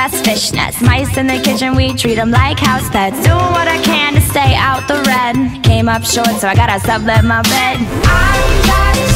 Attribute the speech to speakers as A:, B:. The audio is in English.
A: that's fishnets Mice in the kitchen, we treat them like house pets. Doing what I can to stay out the red. Came up short, so I gotta sublet my bed. I